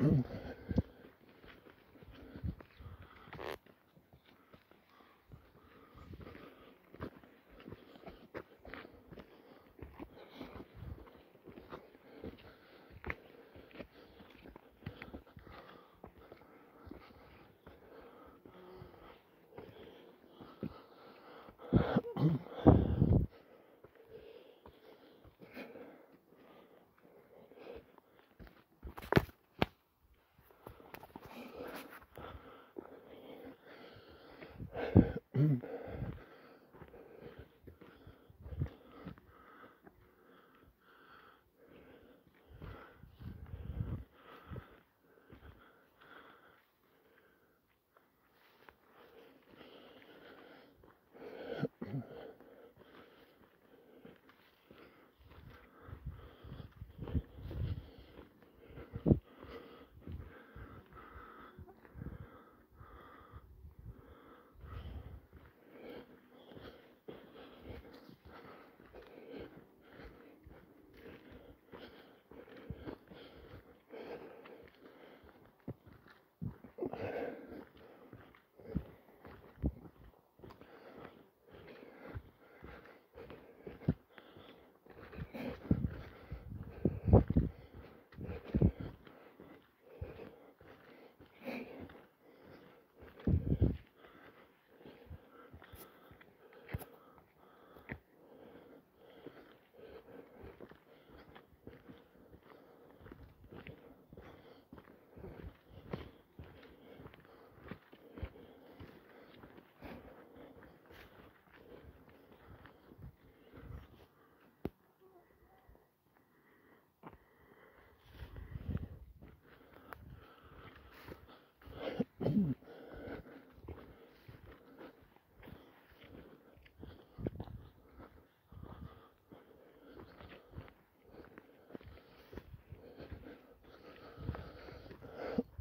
mm. Mm-hmm.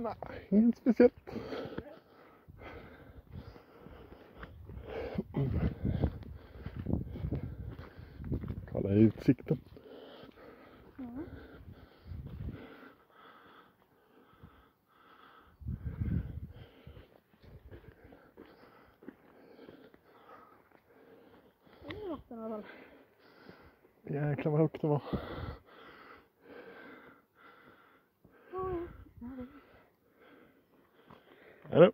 Nej, inget speciellt. Kolla utsikten. Fall. Jäklar vad högt det var. Ja, ja.